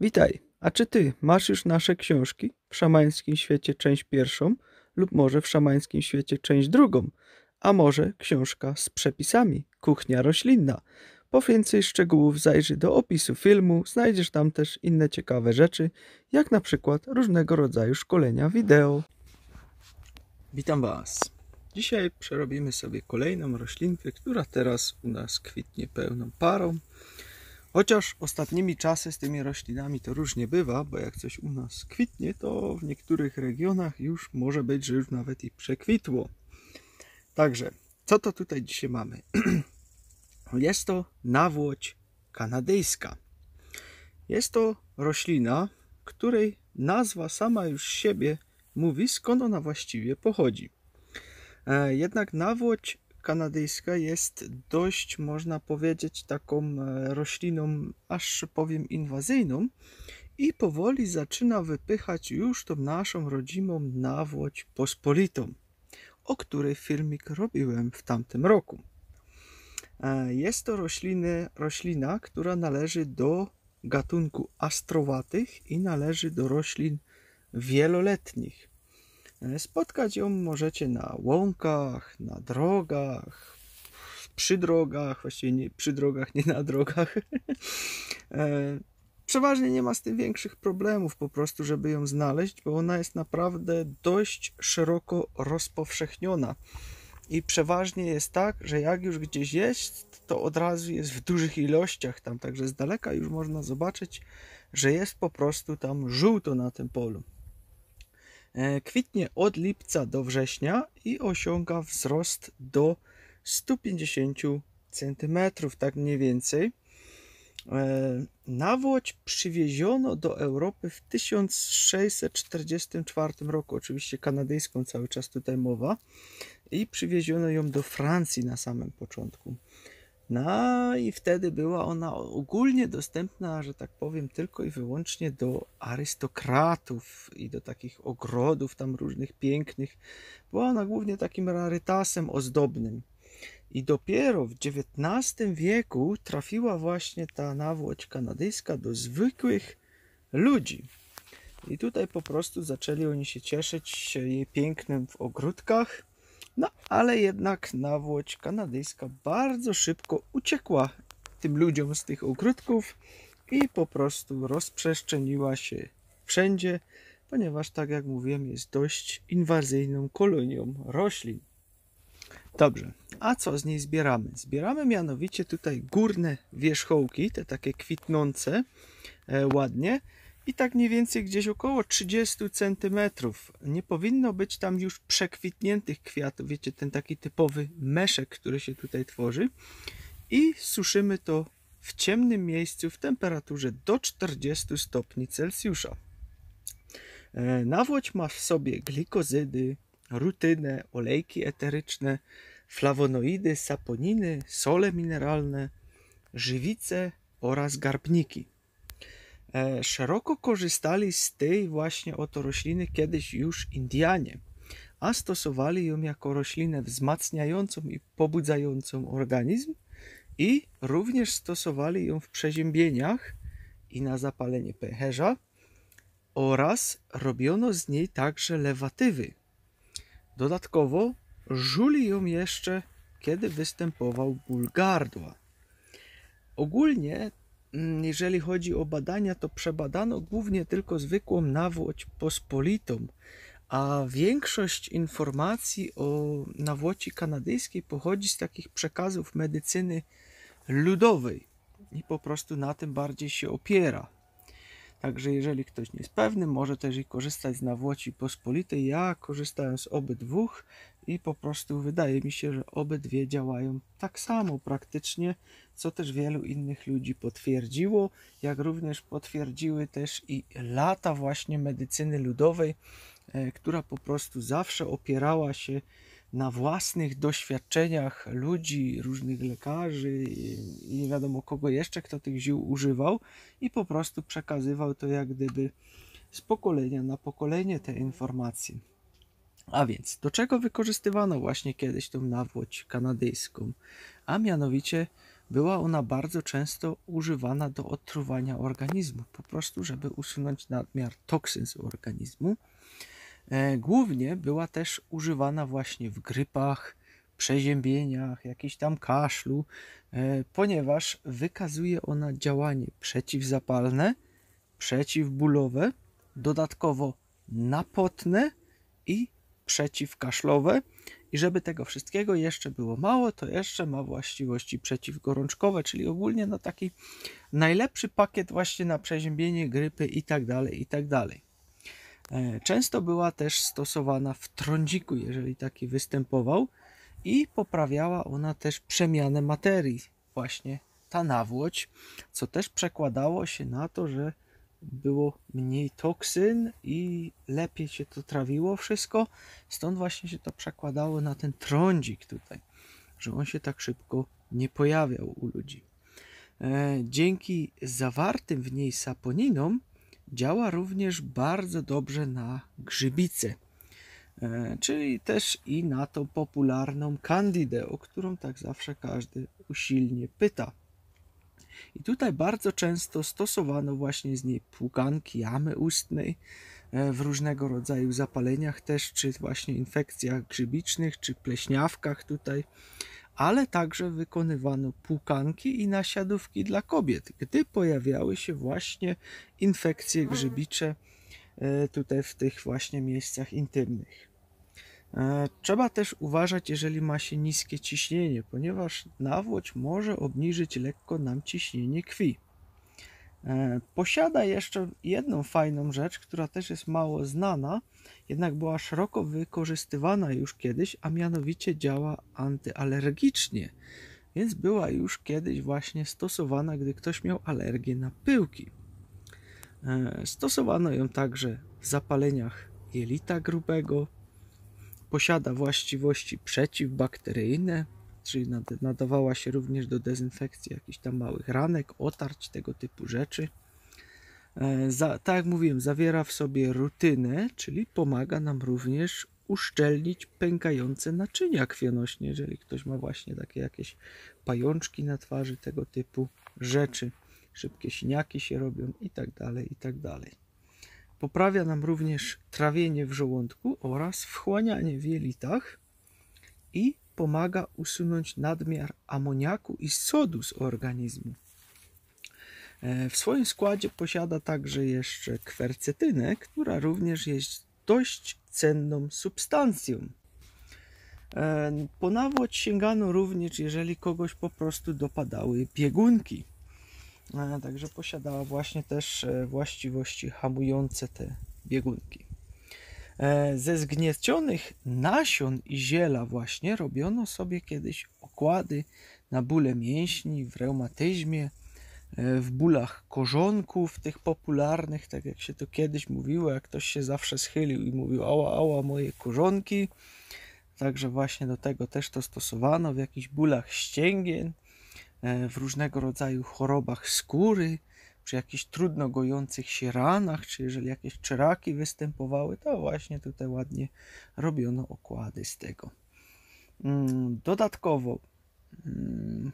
Witaj, a czy ty masz już nasze książki w szamańskim świecie część pierwszą lub może w szamańskim świecie część drugą, a może książka z przepisami Kuchnia roślinna? Po więcej szczegółów zajrzyj do opisu filmu, znajdziesz tam też inne ciekawe rzeczy, jak na przykład różnego rodzaju szkolenia wideo. Witam Was. Dzisiaj przerobimy sobie kolejną roślinkę, która teraz u nas kwitnie pełną parą. Chociaż ostatnimi czasy z tymi roślinami to różnie bywa, bo jak coś u nas kwitnie, to w niektórych regionach już może być, że już nawet i przekwitło. Także, co to tutaj dzisiaj mamy? Jest to nawłoć kanadyjska. Jest to roślina, której nazwa sama już siebie mówi, skąd ona właściwie pochodzi. E, jednak nawłoć kanadyjska jest dość, można powiedzieć, taką e, rośliną, aż powiem, inwazyjną i powoli zaczyna wypychać już tą naszą rodzimą nawłoć pospolitą, o której filmik robiłem w tamtym roku. E, jest to rośliny, roślina, która należy do gatunku astrowatych i należy do roślin wieloletnich. E, spotkać ją możecie na łąkach, na drogach, przy drogach, właściwie nie przy drogach, nie na drogach. E, przeważnie nie ma z tym większych problemów po prostu, żeby ją znaleźć, bo ona jest naprawdę dość szeroko rozpowszechniona. I przeważnie jest tak, że jak już gdzieś jest, to od razu jest w dużych ilościach tam, także z daleka już można zobaczyć, że jest po prostu tam żółto na tym polu. E, kwitnie od lipca do września i osiąga wzrost do 150 cm, tak mniej więcej. E, nawłoć przywieziono do Europy w 1644 roku, oczywiście kanadyjską cały czas tutaj mowa, i przywieziono ją do Francji na samym początku. No i wtedy była ona ogólnie dostępna, że tak powiem, tylko i wyłącznie do arystokratów i do takich ogrodów tam różnych pięknych. Była ona głównie takim rarytasem ozdobnym. I dopiero w XIX wieku trafiła właśnie ta nawłoć kanadyjska do zwykłych ludzi. I tutaj po prostu zaczęli oni się cieszyć jej pięknem w ogródkach no, ale jednak nawłoć kanadyjska bardzo szybko uciekła tym ludziom z tych ogródków i po prostu rozprzestrzeniła się wszędzie, ponieważ, tak jak mówiłem, jest dość inwazyjną kolonią roślin. Dobrze, a co z niej zbieramy? Zbieramy mianowicie tutaj górne wierzchołki, te takie kwitnące e, ładnie, i tak mniej więcej gdzieś około 30 cm. Nie powinno być tam już przekwitniętych kwiatów, wiecie, ten taki typowy meszek, który się tutaj tworzy. I suszymy to w ciemnym miejscu w temperaturze do 40 stopni Celsjusza. E, nawłoć ma w sobie glikozydy, rutynę, olejki eteryczne, flawonoidy, saponiny, sole mineralne, żywice oraz garbniki. E, szeroko korzystali z tej właśnie oto rośliny kiedyś już Indianie, a stosowali ją jako roślinę wzmacniającą i pobudzającą organizm i również stosowali ją w przeziębieniach i na zapalenie pęcherza oraz robiono z niej także lewatywy. Dodatkowo żuli ją jeszcze, kiedy występował ból gardła. Ogólnie jeżeli chodzi o badania, to przebadano głównie tylko zwykłą nawłoć pospolitą, a większość informacji o nawłoci kanadyjskiej pochodzi z takich przekazów medycyny ludowej i po prostu na tym bardziej się opiera. Także jeżeli ktoś nie jest pewny, może też i korzystać z nawłoci pospolitej. Ja korzystałem z obydwu i po prostu wydaje mi się, że obydwie działają tak samo praktycznie, co też wielu innych ludzi potwierdziło, jak również potwierdziły też i lata właśnie medycyny ludowej, e, która po prostu zawsze opierała się na własnych doświadczeniach ludzi, różnych lekarzy i nie wiadomo kogo jeszcze, kto tych ziół używał i po prostu przekazywał to jak gdyby z pokolenia na pokolenie te informacje. A więc, do czego wykorzystywano właśnie kiedyś tą nawłoć kanadyjską? A mianowicie była ona bardzo często używana do otruwania organizmu, po prostu, żeby usunąć nadmiar toksyn z organizmu. E, głównie była też używana właśnie w grypach, przeziębieniach, jakiś tam kaszlu, e, ponieważ wykazuje ona działanie przeciwzapalne, przeciwbólowe, dodatkowo napotne i przeciwkaszlowe. I żeby tego wszystkiego jeszcze było mało, to jeszcze ma właściwości przeciwgorączkowe, czyli ogólnie no taki najlepszy pakiet właśnie na przeziębienie, grypy i tak dalej, i tak dalej. E, często była też stosowana w trądziku, jeżeli taki występował i poprawiała ona też przemianę materii, właśnie ta nawłoć, co też przekładało się na to, że było mniej toksyn i lepiej się to trawiło wszystko. Stąd właśnie się to przekładało na ten trądzik tutaj, że on się tak szybko nie pojawiał u ludzi. E, dzięki zawartym w niej saponinom działa również bardzo dobrze na grzybice, e, czyli też i na tą popularną candidę, o którą tak zawsze każdy usilnie pyta. I tutaj bardzo często stosowano właśnie z niej płukanki jamy ustnej e, w różnego rodzaju zapaleniach też, czy właśnie infekcjach grzybicznych, czy pleśniawkach tutaj, ale także wykonywano płukanki i nasiadówki dla kobiet, gdy pojawiały się właśnie infekcje grzybicze e, tutaj w tych właśnie miejscach intymnych. E, trzeba też uważać, jeżeli ma się niskie ciśnienie, ponieważ nawłoć może obniżyć lekko nam ciśnienie krwi. E, posiada jeszcze jedną fajną rzecz, która też jest mało znana, jednak była szeroko wykorzystywana już kiedyś, a mianowicie działa antyalergicznie. Więc była już kiedyś właśnie stosowana, gdy ktoś miał alergię na pyłki. E, stosowano ją także w zapaleniach jelita grubego, Posiada właściwości przeciwbakteryjne, czyli nadawała się również do dezynfekcji jakichś tam małych ranek, otarć, tego typu rzeczy. E, za, tak jak mówiłem, zawiera w sobie rutynę, czyli pomaga nam również uszczelnić pękające naczynia krwionośne, jeżeli ktoś ma właśnie takie jakieś pajączki na twarzy, tego typu rzeczy. Szybkie siniaki się robią i tak dalej, i tak dalej. Poprawia nam również trawienie w żołądku oraz wchłanianie w jelitach i pomaga usunąć nadmiar amoniaku i sodu z organizmu. E, w swoim składzie posiada także jeszcze kwercetynę, która również jest dość cenną substancją. E, po nawłoć sięgano również, jeżeli kogoś po prostu dopadały biegunki. E, także posiadała właśnie też e, właściwości hamujące te biegunki. E, ze zgniecionych nasion i ziela właśnie robiono sobie kiedyś okłady na bóle mięśni, w reumatyzmie, w bólach korzonków, tych popularnych, tak jak się to kiedyś mówiło, jak ktoś się zawsze schylił i mówił ała, ała, moje korzonki. Także właśnie do tego też to stosowano w jakichś bólach ścięgien, E, w różnego rodzaju chorobach skóry, przy jakichś trudno gojących się ranach, czy jeżeli jakieś czeraki występowały, to właśnie tutaj ładnie robiono okłady z tego. Mm, dodatkowo mm,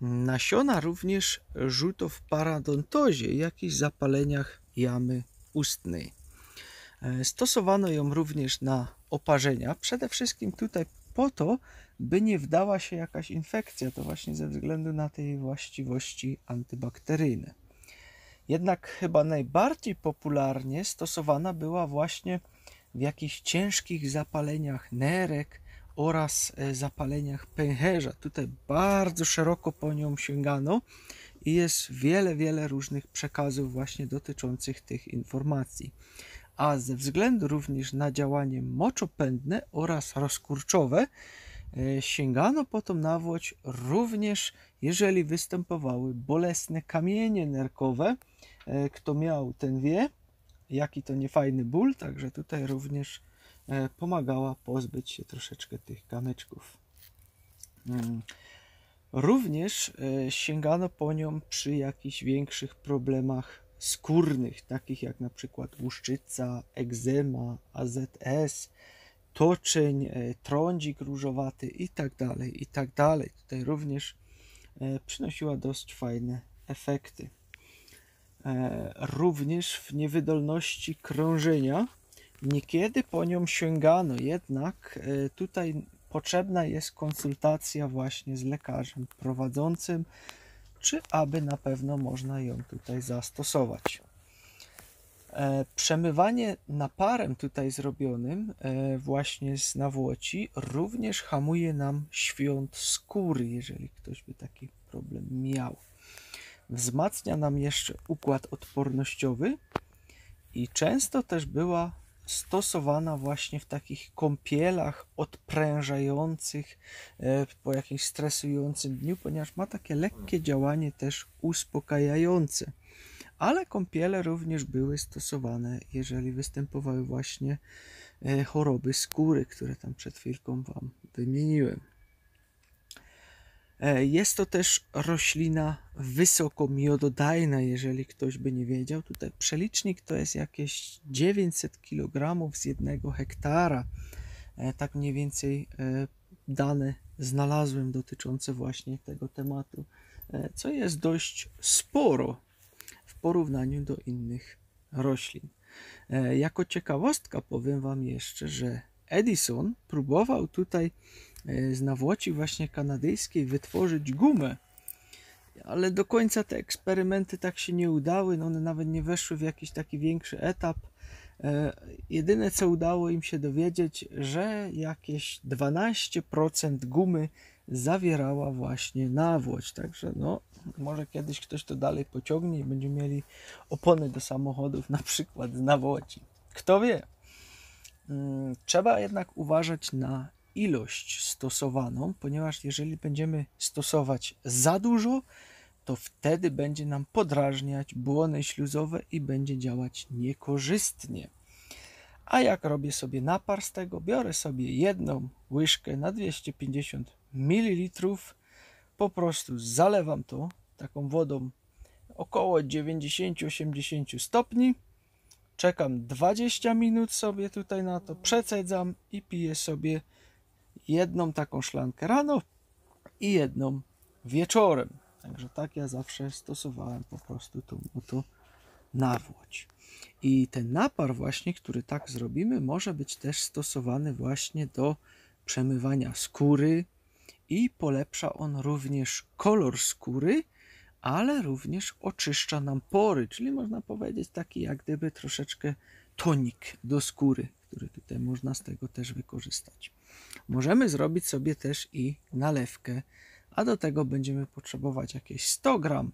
nasiona również rzuto w paradontozie, jakichś zapaleniach jamy ustnej. E, stosowano ją również na oparzenia, przede wszystkim tutaj po to, by nie wdała się jakaś infekcja, to właśnie ze względu na tej właściwości antybakteryjne. Jednak chyba najbardziej popularnie stosowana była właśnie w jakichś ciężkich zapaleniach nerek oraz e, zapaleniach pęcherza. Tutaj bardzo szeroko po nią sięgano i jest wiele, wiele różnych przekazów właśnie dotyczących tych informacji. A ze względu również na działanie moczopędne oraz rozkurczowe, sięgano potem na nawłoć również, jeżeli występowały bolesne kamienie nerkowe. E, kto miał, ten wie, jaki to niefajny ból, także tutaj również e, pomagała pozbyć się troszeczkę tych kamyczków. Mm. Również sięgano po nią przy jakichś większych problemach skórnych, takich jak na przykład łuszczyca, egzema, AZS, toczeń, e, trądzik różowaty i tak dalej, i tak dalej. Tutaj również e, przynosiła dość fajne efekty. E, również w niewydolności krążenia niekiedy po nią sięgano, jednak tutaj potrzebna jest konsultacja właśnie z lekarzem prowadzącym, czy aby na pewno można ją tutaj zastosować. E, przemywanie naparem tutaj zrobionym e, właśnie z nawłoci również hamuje nam świąt skóry, jeżeli ktoś by taki problem miał. Wzmacnia nam jeszcze układ odpornościowy i często też była stosowana właśnie w takich kąpielach odprężających e, po jakimś stresującym dniu, ponieważ ma takie lekkie działanie też uspokajające. Ale kąpiele również były stosowane, jeżeli występowały właśnie e, choroby skóry, które tam przed chwilką Wam wymieniłem. E, jest to też roślina wysoko miododajna, jeżeli ktoś by nie wiedział. Tutaj przelicznik to jest jakieś 900 kg z jednego hektara. E, tak mniej więcej dane znalazłem dotyczące właśnie tego tematu, co jest dość sporo porównaniu do innych roślin. Jako ciekawostka powiem Wam jeszcze, że Edison próbował tutaj E, z nawłoci właśnie kanadyjskiej wytworzyć gumę. Ale do końca te eksperymenty tak się nie udały, no one nawet nie weszły w jakiś taki większy etap. E, jedyne co udało im się dowiedzieć, że jakieś 12% gumy zawierała właśnie nawłoć. Także no, może kiedyś ktoś to dalej pociągnie i będziemy mieli opony do samochodów, na przykład z nawłoci. Kto wie? Mm, trzeba jednak uważać na ilość stosowaną, ponieważ jeżeli będziemy stosować za dużo, to wtedy będzie nam podrażniać błony śluzowe i będzie działać niekorzystnie. A jak robię sobie napar z tego, biorę sobie jedną łyżkę na 250 ml, po prostu zalewam to taką wodą około 90-80 stopni. Czekam 20 minut sobie tutaj na to, przecedzam i piję sobie jedną taką szklankę rano i jedną wieczorem. Także tak ja zawsze stosowałem po prostu tą oto nawłoć. I ten napar właśnie, który tak zrobimy, może być też stosowany właśnie do przemywania skóry i polepsza on również kolor skóry, ale również oczyszcza nam pory, czyli można powiedzieć taki jak gdyby troszeczkę tonik do skóry, który tutaj można z tego też wykorzystać. Możemy zrobić sobie też i nalewkę, a do tego będziemy potrzebować jakieś 100 gram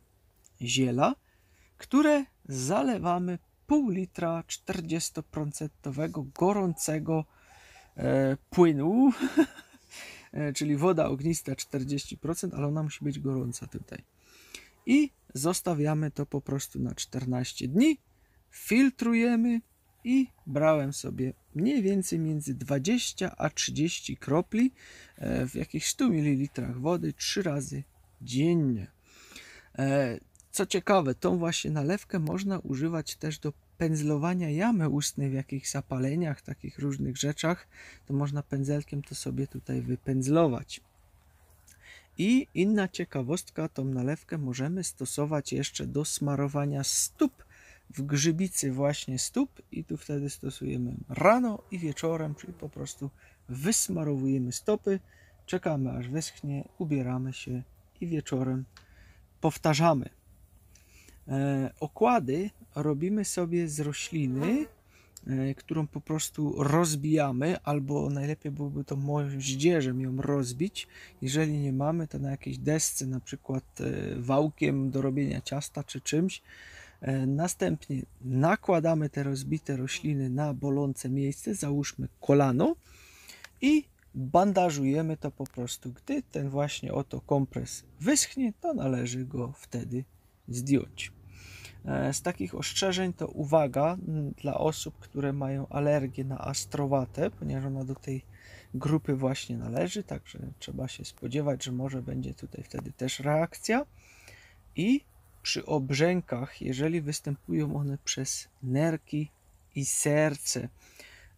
ziela, które zalewamy pół litra 40% gorącego e, płynu, czyli woda ognista 40%, ale ona musi być gorąca tutaj. I zostawiamy to po prostu na 14 dni, filtrujemy i brałem sobie mniej więcej między 20 a 30 kropli e, w jakichś 100 ml wody 3 razy dziennie. E, co ciekawe, tą właśnie nalewkę można używać też do pędzlowania jamy ustnej w jakichś zapaleniach, takich różnych rzeczach, to można pędzelkiem to sobie tutaj wypędzlować. I inna ciekawostka, tą nalewkę możemy stosować jeszcze do smarowania stóp w grzybicy właśnie stóp i tu wtedy stosujemy rano i wieczorem, czyli po prostu wysmarowujemy stopy, czekamy aż wyschnie, ubieramy się i wieczorem powtarzamy. E, okłady robimy sobie z rośliny, e, którą po prostu rozbijamy, albo najlepiej byłoby to moździerzem ją rozbić. Jeżeli nie mamy, to na jakiejś desce, na przykład e, wałkiem do robienia ciasta czy czymś, następnie nakładamy te rozbite rośliny na bolące miejsce, załóżmy kolano i bandażujemy to po prostu. Gdy ten właśnie oto kompres wyschnie, to należy go wtedy zdjąć. E, z takich ostrzeżeń to uwaga dla osób, które mają alergię na astrowatę, ponieważ ona do tej grupy właśnie należy, także trzeba się spodziewać, że może będzie tutaj wtedy też reakcja. I przy obrzękach, jeżeli występują one przez nerki i serce.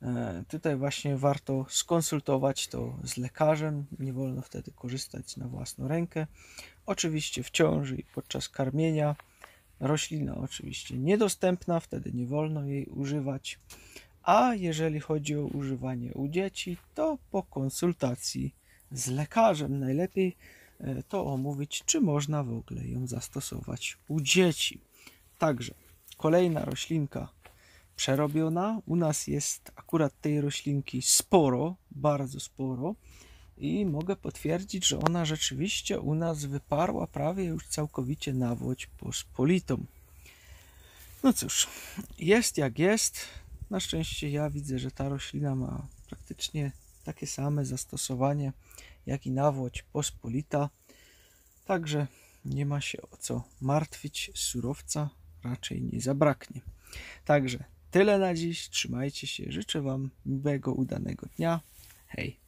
E, tutaj właśnie warto skonsultować to z lekarzem. Nie wolno wtedy korzystać na własną rękę. Oczywiście w ciąży i podczas karmienia. Roślina oczywiście niedostępna, wtedy nie wolno jej używać. A jeżeli chodzi o używanie u dzieci, to po konsultacji z lekarzem najlepiej e, to omówić, czy można w ogóle ją zastosować u dzieci. Także kolejna roślinka przerobiona. U nas jest akurat tej roślinki sporo, bardzo sporo. I mogę potwierdzić, że ona rzeczywiście u nas wyparła prawie już całkowicie nawłoć pospolitą. No cóż, jest jak jest. Na szczęście ja widzę, że ta roślina ma praktycznie takie same zastosowanie jak i nawłoć pospolita. Także nie ma się o co martwić. Surowca raczej nie zabraknie. Także tyle na dziś. Trzymajcie się. Życzę Wam miłego, udanego dnia. Hej.